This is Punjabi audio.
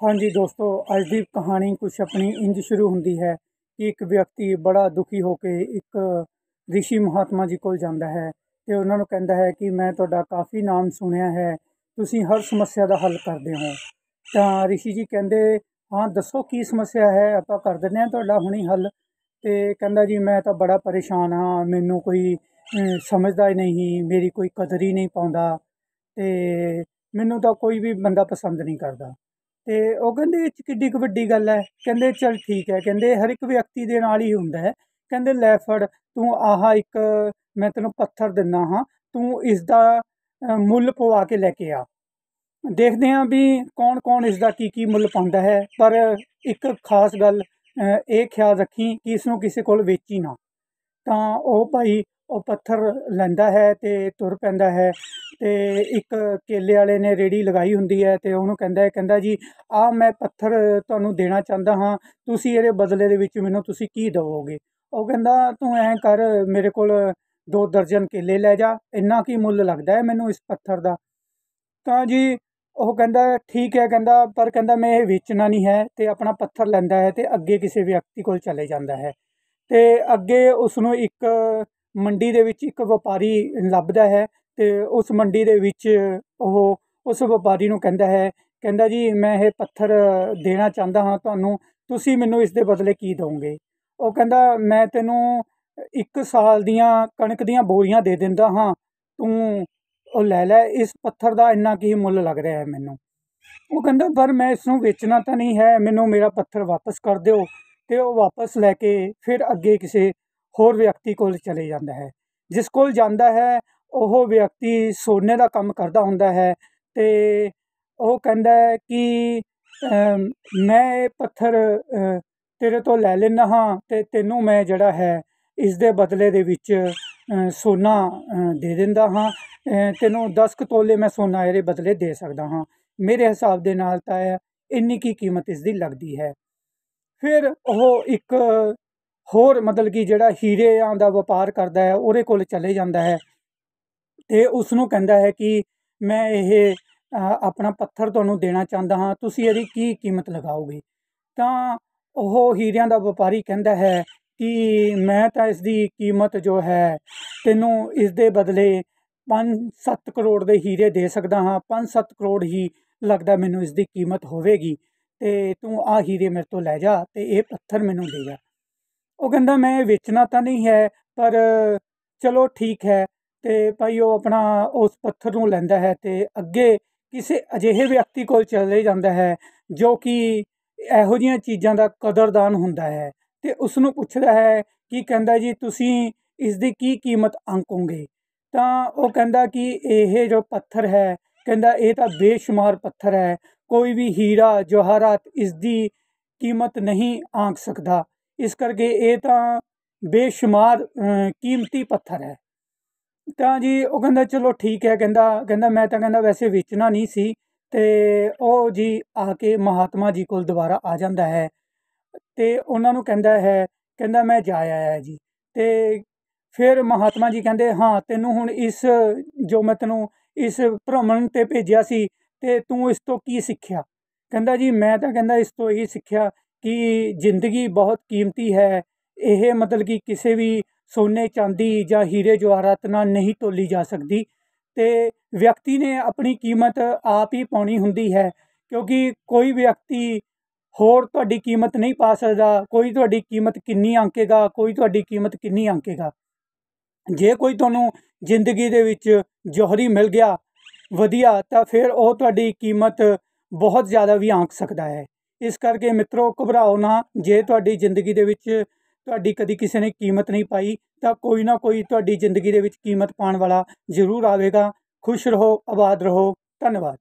ਹਾਂਜੀ ਦੋਸਤੋ, ਅੱਜ ਦੀ ਕਹਾਣੀ ਕੁਛ ਆਪਣੀ ਇੰਜ ਸ਼ੁਰੂ ਹੁੰਦੀ ਹੈ ਕਿ ਇੱਕ ਵਿਅਕਤੀ ਬੜਾ ਦੁਖੀ ਹੋ ਕੇ ਇੱਕ ਰਿਸ਼ੀ ਮਹਾਤਮਾ ਜੀ ਕੋਲ ਜਾਂਦਾ ਹੈ ਤੇ ਉਹਨਾਂ ਨੂੰ ਕਹਿੰਦਾ ਹੈ ਕਿ ਮੈਂ ਤੁਹਾਡਾ ਕਾਫੀ ਨਾਮ ਸੁਣਿਆ ਹੈ, ਤੁਸੀਂ ਹਰ ਸਮੱਸਿਆ ਦਾ ਹੱਲ ਕਰਦੇ ਹੋ। ਤਾਂ ਰਿਸ਼ੀ ਜੀ ਕਹਿੰਦੇ, ਹਾਂ, ਦੱਸੋ ਕੀ ਸਮੱਸਿਆ ਹੈ? ਆਪਾਂ ਕਰ ਦਿੰਦੇ ਹਾਂ ਤੁਹਾਡਾ ਹੁਣੀ ਹੱਲ। ਤੇ ਕਹਿੰਦਾ ਜੀ, ਮੈਂ ਤਾਂ ਬੜਾ ਪਰੇਸ਼ਾਨ ਹਾਂ, ਮੈਨੂੰ ਕੋਈ ਸਮਝਦਾ ਹੀ ਨਹੀਂ, ਮੇਰੀ ਕੋਈ ਕਦਰ ਹੀ ਨਹੀਂ ਪਾਉਂਦਾ ਤੇ ਮੈਨੂੰ ਤਾਂ ਕੋਈ ਵੀ ਬੰਦਾ ਪਸੰਦ ਨਹੀਂ ਕਰਦਾ। ਤੇ ਉਹ ਕਹਿੰਦੇ ਇਹ 'ਚ ਕਿੱਡੀ ਕੁ ਵੱਡੀ ਗੱਲ ਹੈ। ਕਹਿੰਦੇ ਚਲ ਠੀਕ ਹੈ। ਕਹਿੰਦੇ ਹਰ ਇੱਕ ਵਿਅਕਤੀ ਦੇ ਨਾਲ ਹੀ ਹੁੰਦਾ ਹੈ। ਕਹਿੰਦੇ ਲੈ ਫੜ, ਤੂੰ ਆਹ ਇੱਕ ਮੈਂ ਤੈਨੂੰ ਪੱਥਰ ਦਿੰਦਾ ਹਾਂ, ਤੂੰ ਇਸ ਦਾ ਮੁੱਲ ਪਵਾ ਕੇ ਲੈ ਕੇ ਆ। ਦੇਖਦੇ ਹਾਂ ਵੀ ਕੌਣ ਕੌਣ ਇਸ ਦਾ ਕੀ ਕੀ ਮੁੱਲ ਪਾਉਂਦਾ ਹੈ। ਪਰ ਇੱਕ ਖਾਸ ਗੱਲ ਇਹ ਖਿਆਲ ਰੱਖੀ ਕਿ ਇਸ ਨੂੰ ਕਿਸੇ ਕੋਲ ਵੇਚੀ ਨਾ। ਤਾਂ ਉਹ ਭਾਈ ਉਹ ਪੱਥਰ ਲੈਂਦਾ ਹੈ ਅਤੇ ਤੁਰ ਪੈਂਦਾ ਹੈ ਅਤੇ ਇੱਕ ਕੇਲੇ ਵਾਲੇ ਨੇ ਰੇਹੜੀ ਲਗਾਈ ਹੁੰਦੀ ਹੈ ਅਤੇ ਉਹਨੂੰ ਕਹਿੰਦਾ ਹੈ, ਕਹਿੰਦਾ ਜੀ ਆਹ ਮੈਂ ਪੱਥਰ ਤੁਹਾਨੂੰ ਦੇਣਾ ਚਾਹੁੰਦਾ ਹਾਂ, ਤੁਸੀਂ ਇਹਦੇ ਬਦਲੇ ਦੇ ਵਿੱਚ ਮੈਨੂੰ ਤੁਸੀਂ ਕੀ ਦੇਵੋਗੇ? ਉਹ ਕਹਿੰਦਾ, ਤੂੰ ਐਂ ਕਰ, ਮੇਰੇ ਕੋਲ ਦੋ ਦਰਜਨ ਕੇਲੇ ਲੈ ਜਾ, ਇੰਨਾ ਕੀ ਮੁੱਲ ਲੱਗਦਾ ਹੈ ਮੈਨੂੰ ਇਸ ਪੱਥਰ ਦਾ? ਤਾਂ ਜੀ, ਉਹ ਕਹਿੰਦਾ, ਠੀਕ ਹੈ, ਕਹਿੰਦਾ, ਪਰ ਕਹਿੰਦਾ ਮੈਂ ਇਹ ਵੇਚਣਾ ਨਹੀਂ ਹੈ ਤੇ ਆਪਣਾ ਪੱਥਰ ਲੈਂਦਾ ਹੈ ਤੇ ਅੱਗੇ ਕਿਸੇ ਵਿਅਕਤੀ ਕੋਲ ਚਲੇ ਜਾਂਦਾ ਹੈ। ਤੇ ਅੱਗੇ ਉਸ ਨੂੰ ਇੱਕ ਮੰਡੀ ਦੇ ਵਿੱਚ ਇੱਕ ਵਪਾਰੀ ਲੱਭਦਾ ਹੈ ਅਤੇ ਉਸ ਮੰਡੀ ਦੇ ਵਿੱਚ ਉਹ ਉਸ ਵਪਾਰੀ ਨੂੰ ਕਹਿੰਦਾ ਹੈ, ਕਹਿੰਦਾ ਜੀ ਮੈਂ ਇਹ ਪੱਥਰ ਦੇਣਾ ਚਾਹੁੰਦਾ ਹਾਂ ਤੁਹਾਨੂੰ, ਤੁਸੀਂ ਮੈਨੂੰ ਇਸ ਦੇ ਬਦਲੇ ਕੀ ਦਿਓਗੇ ਉਹ ਕਹਿੰਦਾ, ਮੈਂ ਤੈਨੂੰ ਇੱਕ ਸਾਲ ਦੀਆਂ ਕਣਕ ਦੀਆਂ ਬੋਰੀਆਂ ਦੇ ਦਿੰਦਾ ਹਾਂ, ਤੂੰ ਉਹ ਲੈ ਲੈ, ਇਸ ਪੱਥਰ ਦਾ ਇੰਨਾ ਕੀ ਮੁੱਲ ਲੱਗ ਰਿਹਾ ਹੈ ਮੈਨੂੰ। ਉਹ ਕਹਿੰਦਾ, ਪਰ ਮੈਂ ਇਸ ਨੂੰ ਵੇਚਣਾ ਤਾਂ ਨਹੀਂ ਹੈ, ਮੈਨੂੰ ਮੇਰਾ ਪੱਥਰ ਵਾਪਸ ਕਰ ਦਿਓ। ਤੇ ਉਹ ਵਾਪਸ ਲੈ ਕੇ ਫਿਰ ਅੱਗੇ ਕਿਸੇ ਹੋਰ ਵਿਅਕਤੀ ਕੋਲ ਚਲੇ ਜਾਂਦਾ ਹੈ। ਜਿਸ ਕੋਲ ਜਾਂਦਾ ਹੈ, ਉਹ ਵਿਅਕਤੀ ਸੋਨੇ ਦਾ ਕੰਮ ਕਰਦਾ ਹੁੰਦਾ ਹੈ ਤੇ ਉਹ ਕਹਿੰਦਾ ਹੈ ਕਿ ਮੈਂ ਇਹ ਪੱਥਰ ਤੇਰੇ ਤੋਂ ਲੈ ਲੈਂਦਾ ਹਾਂ ਤੇ ਤੈਨੂੰ ਮੈਂ ਜਿਹੜਾ ਹੈ ਇਸ ਦੇ ਬਦਲੇ ਦੇ ਵਿੱਚ ਸੋਨਾ ਦੇ ਦਿੰਦਾ ਹਾਂ। ਤੈਨੂੰ 10 ਕੁ ਤੋਲੇ ਮੈਂ ਸੋਨਾ ਇਹਦੇ ਬਦਲੇ ਦੇ ਸਕਦਾ ਹਾਂ। ਮੇਰੇ ਹਿਸਾਬ ਦੇ ਨਾਲ ਤਾਂ ਇੰਨੀ ਕੀ ਕੀਮਤ ਇਸ ਦੀ ਲੱਗਦੀ ਹੈ। ਫਿਰ ਉਹ ਇੱਕ ਹੋਰ ਮਤਲਬ ਕਿ ਜਿਹੜਾ ਹੀਰਿਆਂ ਦਾ ਵਪਾਰ ਕਰਦਾ ਹੈ, ਉਹਦੇ ਕੋਲ ਚਲੇ ਜਾਂਦਾ ਹੈ। ਤੇ ਉਸ ਨੂੰ ਕਹਿੰਦਾ ਹੈ ਕਿ ਮੈਂ ਇਹ ਆਪਣਾ ਪੱਥਰ ਤੁਹਾਨੂੰ ਦੇਣਾ ਚਾਹੁੰਦਾ ਹਾਂ, ਤੁਸੀਂ ਇਹਦੀ ਕੀ ਕੀਮਤ ਲਗਾਓਗੇ? ਤਾਂ ਉਹ ਹੀਰਿਆਂ ਦਾ ਵਪਾਰੀ ਕਹਿੰਦਾ ਹੈ ਕਿ ਮੈਂ ਤਾਂ ਇਸ ਦੀ ਕੀਮਤ ਜੋ ਹੈ, ਤੈਨੂੰ ਇਸ ਦੇ ਬਦਲੇ 5-7 ਕਰੋੜ ਦੇ ਹੀਰੇ ਦੇ ਸਕਦਾ ਹਾਂ। 5-7 ਕਰੋੜ ਹੀ ਲੱਗਦਾ ਮੈਨੂੰ ਇਸ ਦੀ ਕੀਮਤ ਹੋਵੇਗੀ। ਤੇ ਤੂੰ ਆ ਹੀਰੇ ਮੇਰੇ ਤੋਂ ਲੈ ਜਾ ਤੇ ਇਹ ਪੱਥਰ ਮੈਨੂੰ ਦੇ ਜਾ। ਉਹ ਕਹਿੰਦਾ, ਮੈਂ ਵੇਚਣਾ ਤਾਂ ਨਹੀਂ ਹੈ, ਪਰ ਚਲੋ ਠੀਕ ਹੈ। ਤੇ ਭਾਈ ਉਹ ਆਪਣਾ ਉਸ ਪੱਥਰ ਨੂੰ ਲੈਂਦਾ ਹੈ ਤੇ ਅੱਗੇ ਕਿਸੇ ਅਜਿਹੇ ਵਿਅਕਤੀ ਕੋਲ ਚਲੇ ਜਾਂਦਾ ਹੈ ਜੋ ਕਿ ਇਹੋ ਜਿਹੀਆਂ ਚੀਜ਼ਾਂ ਦਾ ਕਦਰਦਾਨ ਹੁੰਦਾ ਹੈ ਤੇ ਉਸ ਨੂੰ ਪੁੱਛਦਾ ਹੈ ਕਿ ਕਹਿੰਦਾ ਜੀ, ਤੁਸੀਂ ਇਸ ਦੀ ਕੀ ਕੀਮਤ ਆਂਕੋਗੇ ਤਾਂ ਉਹ ਕਹਿੰਦਾ ਕਿ ਇਹ ਜੋ ਪੱਥਰ ਹੈ, ਕਹਿੰਦਾ ਇਹ ਤਾਂ ਬੇਸ਼ੁਮਾਰ ਪੱਥਰ ਹੈ, ਕੋਈ ਵੀ ਹੀਰਾ ਜਵਾਹਰਾਤ ਇਸ ਦੀ ਕੀਮਤ ਨਹੀਂ ਆਂਕ ਸਕਦਾ। ਇਸ ਕਰਕੇ ਇਹ ਤਾਂ ਬੇਸ਼ੁਮਾਰ ਕੀਮਤੀ ਪੱਥਰ ਹੈ। ਤਾਂ ਜੀ ਉਹ ਕਹਿੰਦਾ, ਚਲੋ ਠੀਕ ਹੈ। ਕਹਿੰਦਾ ਕਹਿੰਦਾ, ਮੈਂ ਤਾਂ ਕਹਿੰਦਾ ਵੈਸੇ ਵੇਚਣਾ ਨਹੀਂ ਸੀ। ਤੇ ਉਹ ਜੀ ਆ ਕੇ ਮਹਾਤਮਾ ਜੀ ਕੋਲ ਦੁਬਾਰਾ ਆ ਜਾਂਦਾ ਹੈ ਤੇ ਉਹਨਾਂ ਨੂੰ ਕਹਿੰਦਾ ਹੈ, ਕਹਿੰਦਾ, ਮੈਂ ਜਾ ਆਇਆ ਜੀ। ਤੇ ਫਿਰ ਮਹਾਤਮਾ ਜੀ ਕਹਿੰਦੇ, ਹਾਂ, ਤੈਨੂੰ ਹੁਣ ਇਸ ਜੋ ਮੈਂ ਤੈਨੂੰ ਇਸ ਭ੍ਰਮਣ ਤੇ ਭੇਜਿਆ ਸੀ ਤੇ ਤੂੰ ਇਸ ਤੋਂ ਕੀ ਸਿੱਖਿਆ? ਕਹਿੰਦਾ ਜੀ, ਮੈਂ ਤਾਂ ਕਹਿੰਦਾ ਇਸ ਤੋਂ ਇਹ ਸਿੱਖਿਆ ਕਿ ਜ਼ਿੰਦਗੀ ਬਹੁਤ ਕੀਮਤੀ ਹੈ। ਇਹ ਮਤਲਬ ਕਿ ਕਿਸੇ ਵੀ ਸੋਨੇ, ਚਾਂਦੀ ਜਾਂ ਹੀਰੇ ਜਵਾਹਰਾਤ ਨਾਲ ਨਹੀਂ ਤੋਲੀ ਜਾ ਸਕਦੀ ਅਤੇ ਵਿਅਕਤੀ ਨੇ ਆਪਣੀ ਕੀਮਤ ਆਪ ਹੀ ਪਾਉਣੀ ਹੁੰਦੀ ਹੈ ਕਿਉਂਕਿ ਕੋਈ ਵਿਅਕਤੀ ਹੋਰ ਤੁਹਾਡੀ ਕੀਮਤ ਨਹੀਂ ਪਾ ਸਕਦਾ, ਕੋਈ ਤੁਹਾਡੀ ਕੀਮਤ ਕਿੰਨੀ ਆਂਕੇਗਾ, ਕੋਈ ਤੁਹਾਡੀ ਕੀਮਤ ਕਿੰਨੀ ਆਂਕੇਗਾ। ਜੇ ਕੋਈ ਤੁਹਾਨੂੰ ਜ਼ਿੰਦਗੀ ਦੇ ਵਿੱਚ ਜੋਹਰੀ ਮਿਲ ਗਿਆ, ਵਧੀਆ, ਤਾਂ ਫਿਰ ਉਹ ਤੁਹਾਡੀ ਕੀਮਤ ਬਹੁਤ ਜ਼ਿਆਦਾ ਵੀ ਆਂਕ ਸਕਦਾ ਹੈ। ਇਸ ਕਰਕੇ ਮਿੱਤਰੋ ਘਬਰਾਓ ਨਾ, ਜੇ ਤੁਹਾਡੀ ਜ਼ਿੰਦਗੀ ਦੇ ਵਿੱਚ ਤੁਹਾਡੀ ਕਦੀ ਕਿਸੇ ਨੇ ਕੀਮਤ ਨਹੀਂ ਪਾਈ, ਤਾਂ ਕੋਈ ਨਾ ਕੋਈ ਤੁਹਾਡੀ ਜ਼ਿੰਦਗੀ ਦੇ ਵਿੱਚ ਕੀਮਤ ਪਾਉਣ ਵਾਲਾ ਜ਼ਰੂਰ ਆਵੇਗਾ। ਖੁਸ਼ ਰਹੋ, ਆਬਾਦ ਰਹੋ। ਧੰਨਵਾਦ।